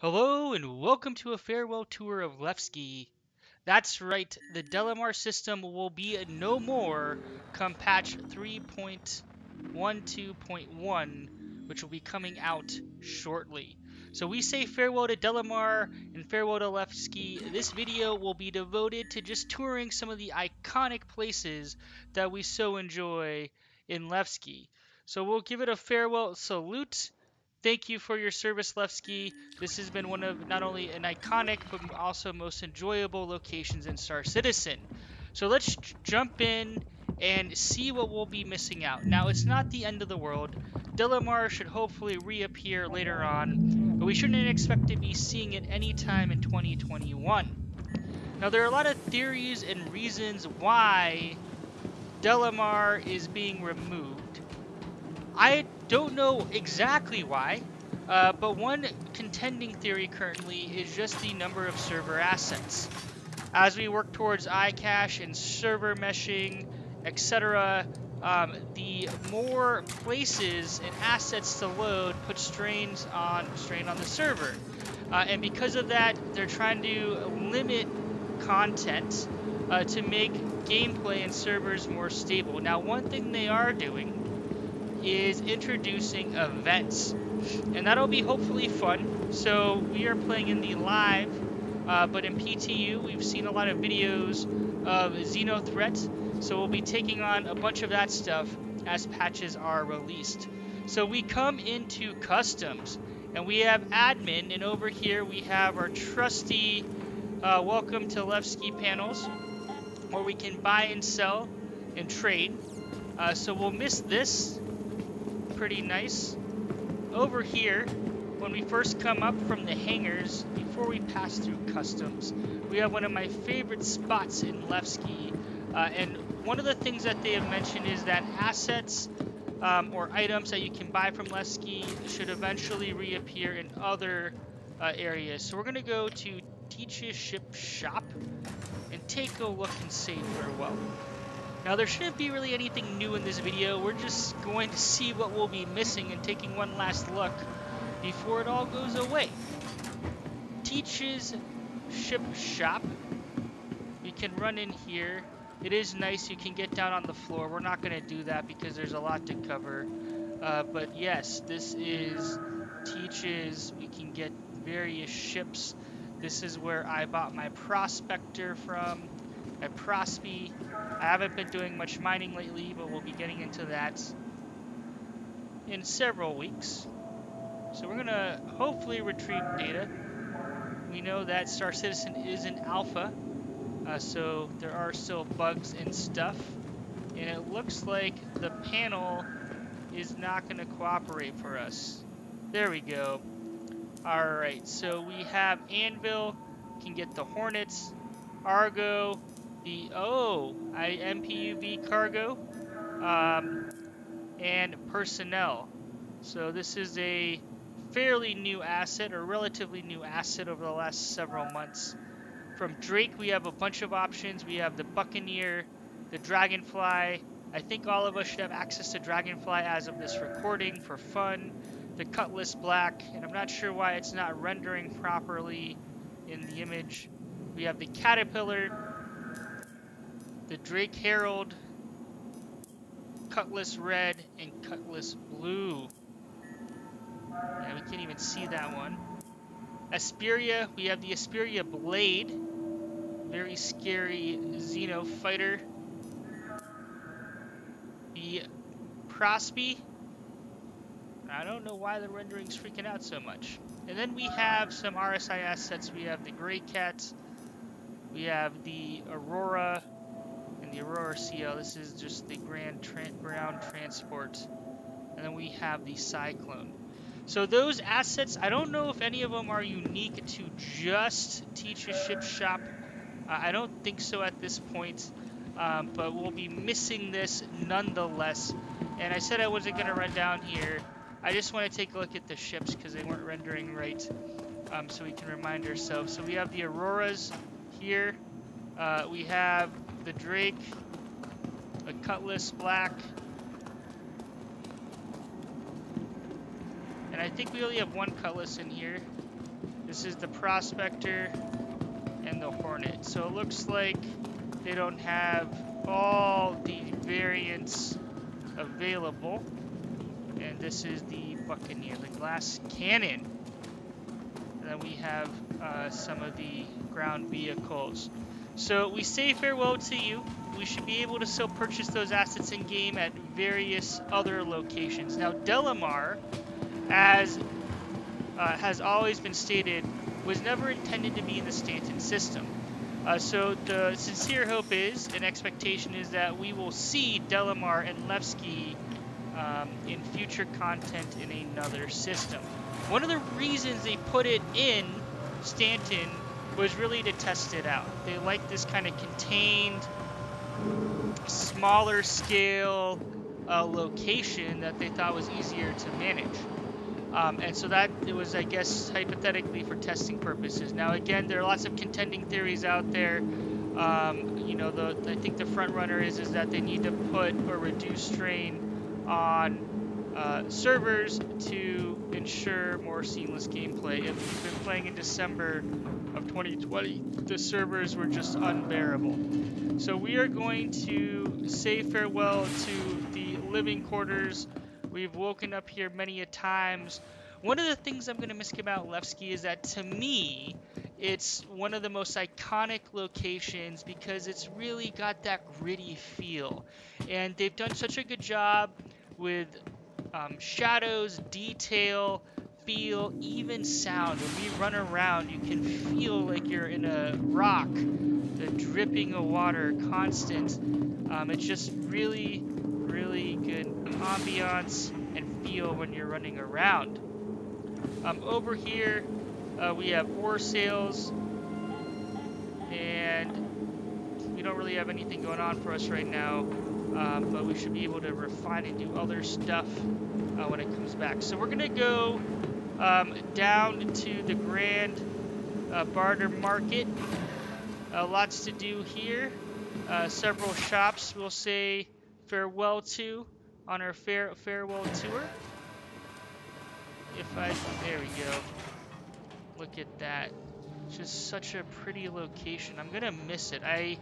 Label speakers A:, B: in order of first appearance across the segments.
A: Hello and welcome to a farewell tour of Levski. That's right, the Delamar system will be no more come patch 3.12.1, which will be coming out shortly. So we say farewell to Delamar and farewell to Levski. This video will be devoted to just touring some of the iconic places that we so enjoy in Levski. So we'll give it a farewell salute Thank you for your service, Levski. This has been one of not only an iconic, but also most enjoyable locations in Star Citizen. So let's jump in and see what we'll be missing out. Now, it's not the end of the world. Delamar should hopefully reappear later on, but we shouldn't expect to be seeing it anytime in 2021. Now, there are a lot of theories and reasons why Delamar is being removed. I don't know exactly why, uh, but one contending theory currently is just the number of server assets. As we work towards iCache and server meshing, etc., um, the more places and assets to load put strains on strain on the server. Uh, and because of that, they're trying to limit content uh, to make gameplay and servers more stable. Now, one thing they are doing is introducing events. And that'll be hopefully fun. So we are playing in the live, uh, but in PTU we've seen a lot of videos of Xenothreat. So we'll be taking on a bunch of that stuff as patches are released. So we come into customs and we have admin and over here we have our trusty uh, welcome to Levski panels where we can buy and sell and trade. Uh, so we'll miss this pretty nice. Over here, when we first come up from the hangars, before we pass through customs, we have one of my favorite spots in Levski. Uh, and one of the things that they have mentioned is that assets um, or items that you can buy from Levski should eventually reappear in other uh, areas. So we're going to go to Teach's Ship Shop and take a look and say farewell. Now there shouldn't be really anything new in this video, we're just going to see what we'll be missing and taking one last look before it all goes away. Teach's Ship Shop. We can run in here. It is nice you can get down on the floor. We're not going to do that because there's a lot to cover. Uh, but yes, this is Teach's. We can get various ships. This is where I bought my Prospector from at Prospe. I haven't been doing much mining lately, but we'll be getting into that in several weeks. So we're going to hopefully retrieve data. We know that Star Citizen is in alpha, uh, so there are still bugs and stuff. And it looks like the panel is not going to cooperate for us. There we go. Alright, so we have Anvil, can get the Hornets, Argo, the oh I MPUV cargo um, and personnel. So this is a fairly new asset or relatively new asset over the last several months. From Drake we have a bunch of options. We have the Buccaneer, the Dragonfly. I think all of us should have access to Dragonfly as of this recording for fun. The Cutlass Black, and I'm not sure why it's not rendering properly in the image. We have the Caterpillar, the Drake Herald, Cutlass Red, and Cutlass Blue. Yeah, we can't even see that one. Esperia, we have the Esperia Blade. Very scary Xeno fighter. The Prospe. I don't know why the rendering's freaking out so much. And then we have some RSI assets. We have the Greycat. We have the Aurora the Aurora CL. This is just the Grand tra Ground Transport. And then we have the Cyclone. So those assets, I don't know if any of them are unique to just Teach's Ship Shop. Uh, I don't think so at this point. Um, but we'll be missing this nonetheless. And I said I wasn't going to run down here. I just want to take a look at the ships because they weren't rendering right. Um, so we can remind ourselves. So we have the Auroras here. Uh, we have the Drake, a Cutlass Black, and I think we only have one Cutlass in here. This is the Prospector and the Hornet. So it looks like they don't have all the variants available. And this is the Buccaneer, the glass cannon. And then we have uh, some of the ground vehicles. So we say farewell to you. We should be able to still purchase those assets in game at various other locations. Now, Delamar, as uh, has always been stated, was never intended to be in the Stanton system. Uh, so the sincere hope is, and expectation is that we will see Delamar and Levski um, in future content in another system. One of the reasons they put it in Stanton was really to test it out. They like this kind of contained, smaller scale uh, location that they thought was easier to manage. Um, and so that it was, I guess, hypothetically for testing purposes. Now, again, there are lots of contending theories out there. Um, you know, the I think the front runner is is that they need to put or reduce strain on uh, servers to ensure more seamless gameplay. If you've been playing in December of 2020, the servers were just unbearable. So we are going to say farewell to the living quarters We've woken up here many a times. One of the things I'm going to miss about Levski is that to me, it's one of the most iconic locations because it's really got that gritty feel. And they've done such a good job with um, shadows, detail, feel, even sound. When we run around, you can feel like you're in a rock, the dripping of water, constant. Um, it's just really, really good ambiance and feel when you're running around. Um, over here, uh, we have ore sales, and we don't really have anything going on for us right now, um, but we should be able to refine and do other stuff uh, when it comes back. So we're going to go um, down to the Grand uh, Barter Market. Uh, lots to do here. Uh, several shops we'll say farewell to on our farewell tour. If I, there we go. Look at that. Just such a pretty location. I'm gonna miss it. I,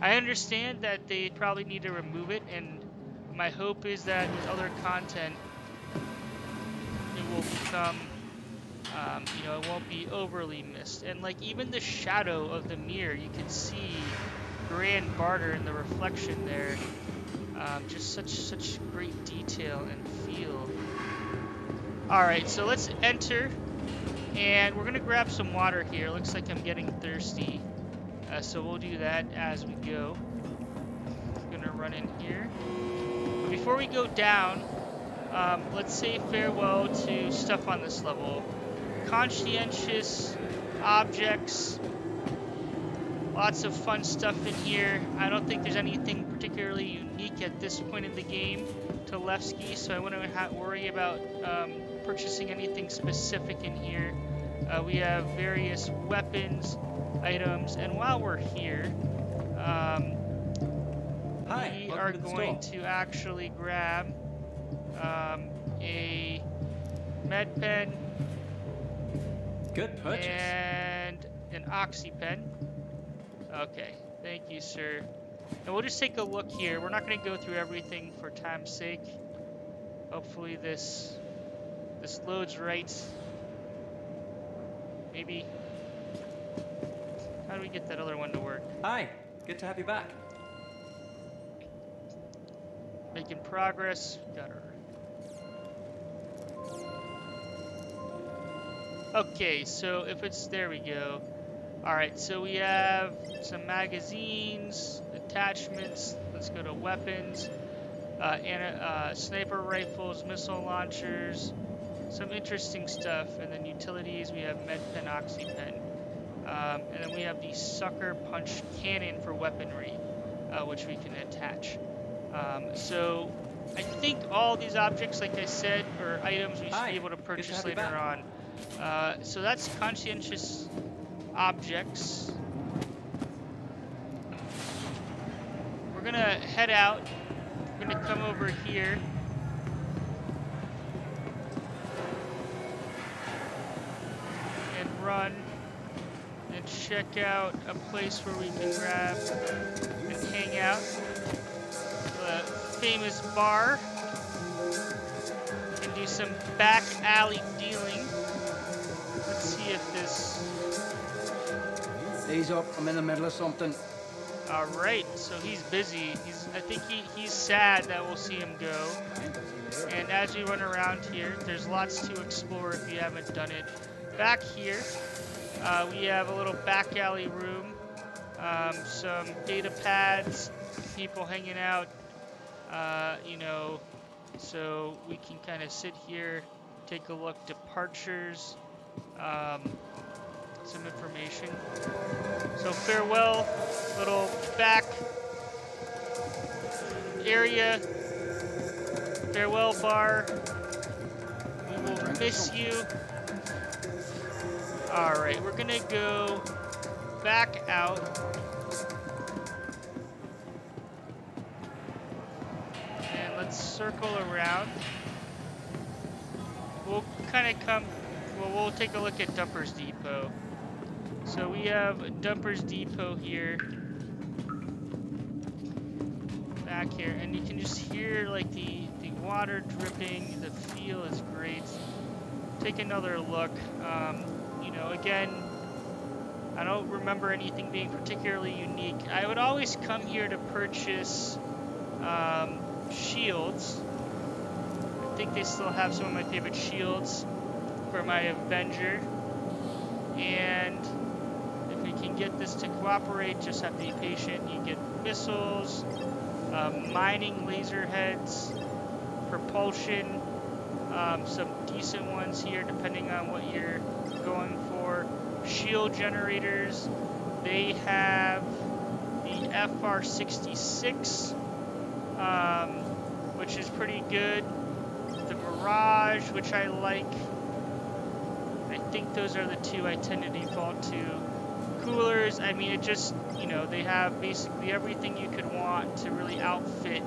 A: I understand that they probably need to remove it, and my hope is that with other content, it will become, um, you know, it won't be overly missed. And like even the shadow of the mirror, you can see Grand Barter in the reflection there. Um, just such such great detail and feel. Alright, so let's enter. And we're to grab some water here. Looks like I'm getting thirsty. Uh, so we'll do that as we go. to run in here. But before we go down, um, let's say farewell to stuff on this level. Conscientious objects. Lots of fun stuff in here. I don't think there's anything particularly unique at this point in the game to Levski, so I wouldn't worry about um, purchasing anything specific in here. Uh, we have various weapons, items, and while we're here, um,
B: Hi,
A: we are to going to actually grab um, a med pen
B: Good purchase.
A: and an oxy pen. Okay, thank you, sir. And we'll just take a look here. We're not going to go through everything for time's sake. Hopefully this this loads right. Maybe. Do we get that other one to work?
B: Hi, good to have you back.
A: Making progress. Got her. Okay, so if it's there we go. Alright, so we have some magazines, attachments. Let's go to weapons. Uh, and, uh, sniper rifles, missile launchers, some interesting stuff. And then utilities, we have medpen, oxypen. Um, and then we have the sucker punch cannon for weaponry, uh, which we can attach. Um, so I think all these objects, like I said, are items we should
B: Hi.
A: be able to purchase
B: to
A: later on. Uh, so that's conscientious objects. We're gonna head out. We're gonna come over here. and run check out a place where we can grab and hang out. The famous bar. And do some back alley dealing. Let's see if this.
C: Ease up, I'm in the middle of something.
A: All right, so he's busy. He's. I think he, he's sad that we'll see him go. And as we run around here, there's lots to explore if you haven't done it. Back here, uh, we have a little back alley room, um, some data pads, people hanging out, uh, you know, so we can kind of sit here, take a look, departures, um, some information. So farewell, little back area, farewell bar. We will miss you. Alright, we're gonna go back out. And let's circle around. We'll kind of come, well, we'll take a look at Dumpers Depot. So we have Dumpers Depot here. Back here, and you can just hear like the, the water dripping, the feel is great. Take another look. Um, know, again, I don't remember anything being particularly unique. I would always come here to purchase um, shields. I think they still have some of my favorite shields for my Avenger. And if we can get this to cooperate, just have to be patient. You get missiles, um, mining laser heads, propulsion, um, some decent ones here depending on what you're going. Shield generators, they have the FR66, um, which is pretty good. The Mirage, which I like. I think those are the two I tend to default to. Coolers, I mean, it just, you know, they have basically everything you could want to really outfit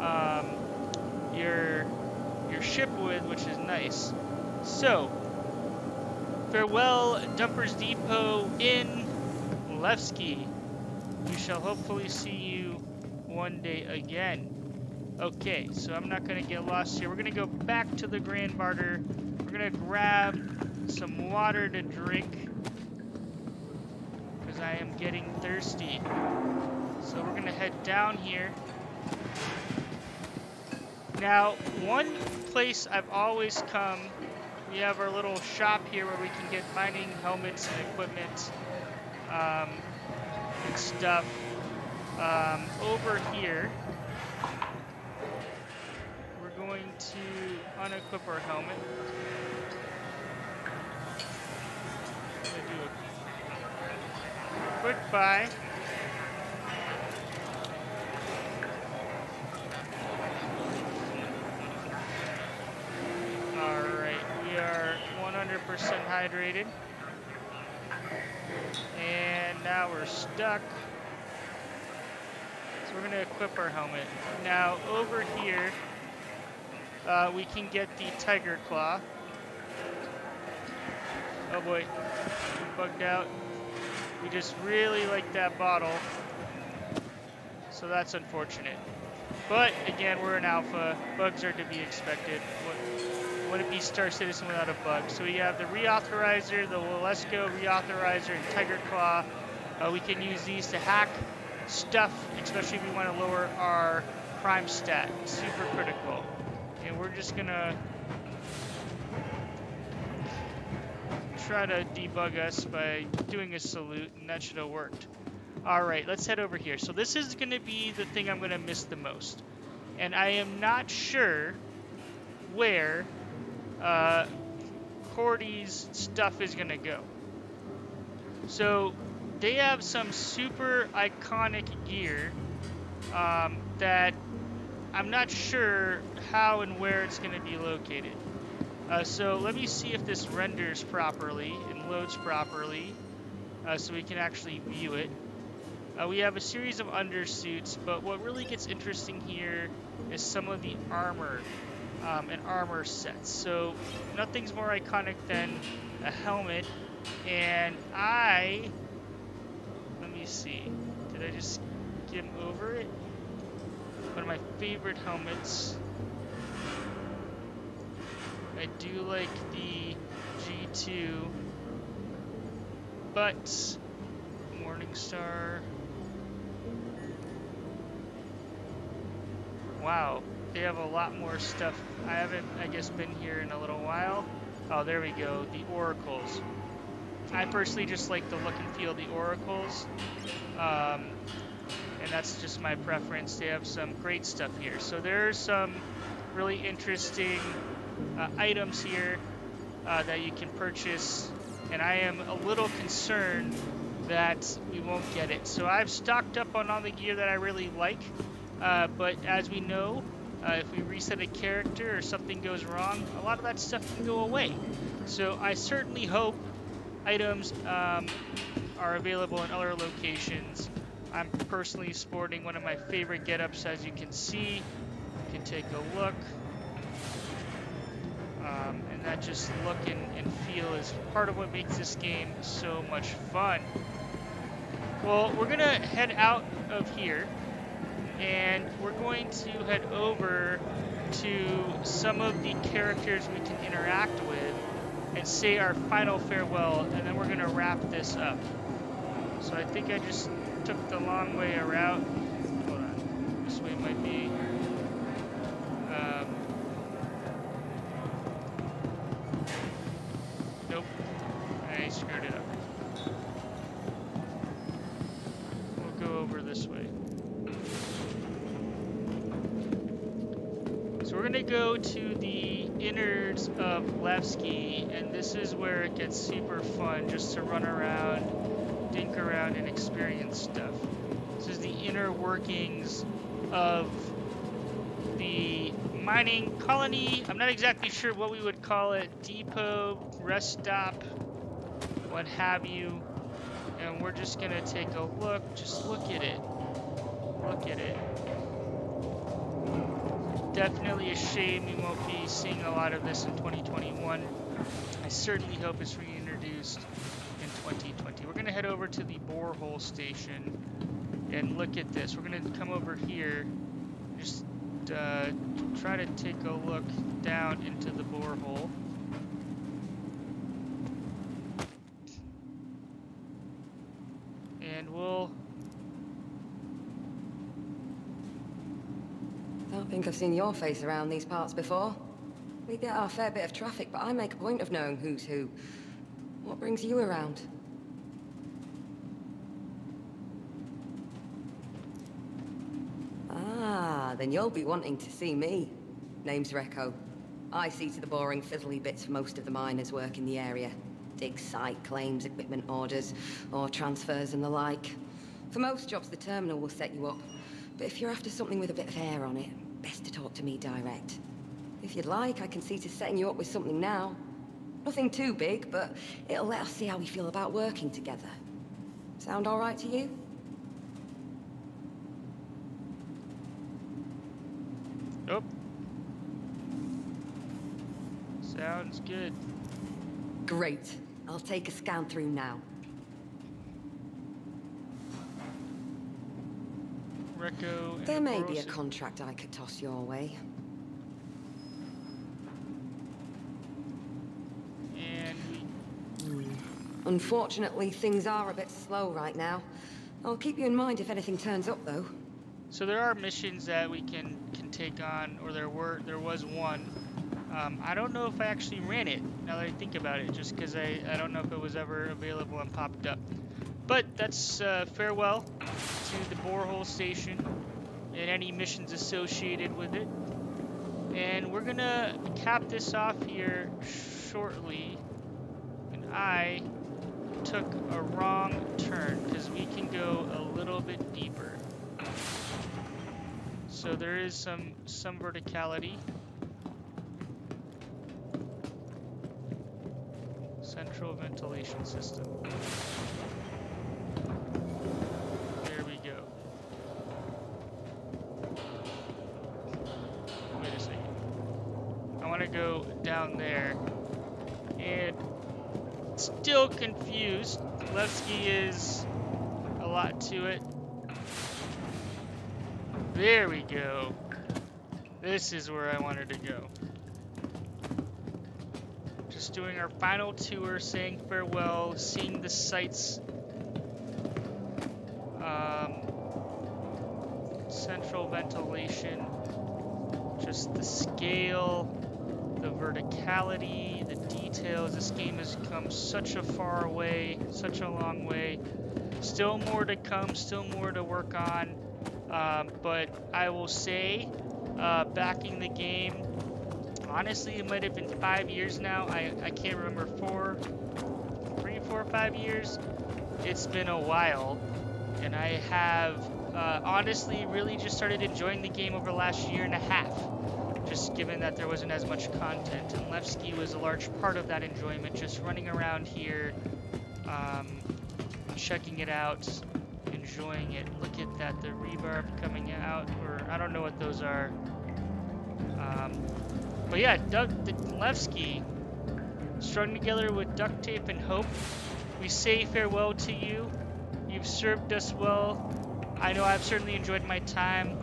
A: um, your your ship with, which is nice. So, farewell, Dumpers Depot in Levski. We shall hopefully see you one day again. Okay, so I'm not going to get lost here. We're going to go back to the Grand Barter. We're going to grab some water to drink. Because I am getting thirsty. So we're going to head down here. Now, one place I've always come, we have our little shop here where we can get mining helmets and equipment um, and stuff. Um, over here, we're going to unequip our helmet. Quick buy. Hydrated. And now we're stuck. So we're going to equip our helmet. Now, over here, uh, we can get the Tiger Claw. Oh boy, we bugged out. We just really like that bottle. So that's unfortunate. But again, we're an alpha. Bugs are to be expected. What, wouldn't be Star Citizen without a bug. So we have the Reauthorizer, the Walesko Reauthorizer, and Tiger Claw. Uh, we can use these to hack stuff, especially if we want to lower our crime stat. Super critical. And we're just gonna try to debug us by doing a salute, and that should have worked. Alright, let's head over here. So this is to be the thing I'm to miss the most. And I am not sure where uh, Cordry's stuff is to go. So they have some super iconic gear um, that I'm not sure how and where it's to be located. Uh, so let me see if this renders properly and loads properly uh, so we can actually view it. Uh, we have a series of undersuits, but what really gets interesting here is some of the armor um, and armor sets. So nothing's more iconic than a helmet And I, let me see, did I just skim over it? One of my favorite helmets. I do like the G2, but Morningstar. Wow, they have a lot more stuff. I haven't, I guess, been here in a little while. Oh, there we go, the Oracles. I personally just like the look and feel of the Oracles. Um, and that's just my preference. They have some great stuff here. So there's some really interesting uh, items here uh, that you can purchase. And I am a little concerned that we won't get it. So I've stocked up on all the gear that I really like. Uh, but as we know, uh, if we reset a character or something goes wrong, a lot of that stuff can go away. So I certainly hope items um, are available in other locations. I'm personally sporting one of my favorite get-ups as you can see. You can take a look. Um, and that just look and, and feel is part of what makes this game so much fun. Well, we're gonna head out of here and we're going to head over to some of the characters we can interact with and say our final farewell, and then we're going to wrap this up. So I think I just took the long way around. Hold on. This way might be. Um, nope. I screwed it up. We'll go over this way. So we're gonna go to the innards of Levski, and this is where it gets super fun just to run around, dink around, and experience stuff. This is the inner workings of the mining colony. I'm not exactly sure what we would call it, depot, rest stop, what have you. And we're just gonna take a look, just look at it. Look at it definitely a shame we won't be seeing a lot of this in 2021. I certainly hope it's reintroduced in 2020. We're going to head over to the borehole station and look at this. We're going to come over here, just uh, try to take a look down into the borehole. And we'll
C: Don't think I've seen your face around these parts before. We get our fair bit of traffic, but I make a point of knowing who's who. What brings you around? Ah, then you'll be wanting to see me. Name's Recco. I see to the boring, fiddly bits for most of the miners work in the area. Dig site claims, equipment orders, or transfers and the like. For most jobs, the terminal will set you up. But if you're after something with a bit of air on it, best to talk to me direct. If you'd like, I can see to setting you up with something now. Nothing too big, but it'll let us see how we feel about working together. Sound all right to you?
A: Nope. Sounds good.
C: Great. I'll take a scan through now.
A: Recco and
C: There may be a contract I could toss your way.
A: And we
C: Unfortunately, things are a bit slow right now. I'll keep you in mind if anything turns up, though.
A: So there are missions that we can can take on, or there were there was one. Um, I don't know if I actually ran it. Now that I think about it, just because I I don't know if it was ever available and popped up. But that's uh, farewell to the borehole station and any missions associated with it. And we're gonna cap this off here shortly. And I took a wrong turn because we can go a little bit deeper. So there is some some verticality. Central ventilation system. There we go. Wait a second. I want to go down there and still confused. Levski is a lot to it. There we go. This is where I wanted to go. Just doing our final tour, saying farewell, seeing the sights. Um, central ventilation. Just the scale, the verticality, details. This game has come such a far way, such a long way. Still more to come, still more to work on. Um, but I will say, uh, backing the game, honestly, it might have been five years now. I, I can't remember, four, three, four, five years. It's been a while. And I have uh, honestly really just started enjoying the game over the last year and a half. Just given that there wasn't as much content. And Levski was a large part of that enjoyment, just running around here, um, checking it out, enjoying it. Look at that, the rebarb coming out, or I don't know what those are. Um, but yeah, Doug the Levski, strung together with duct tape and hope. We say farewell to you. You've served us well. I know I've certainly enjoyed my time.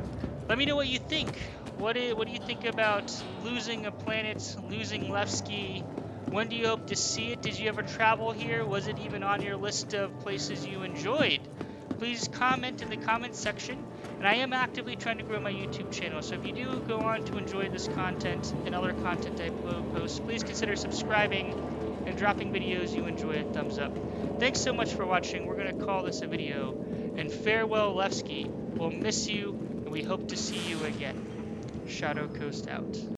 A: Let me know what you think. What do, what do you think about losing a planet, losing Levski? When do you hope to see it? Did you ever travel here? Was it even on your list of places you enjoyed? please comment in the comments section. And I am actively trying to grow my YouTube channel, so if you do go on to enjoy this content and other content I post, please consider subscribing and dropping videos you enjoy a thumbs up. Thanks so much for watching. We're going to call this a video. And farewell, Levski. We'll miss you, and we hope to see you again. Shadowcoast out.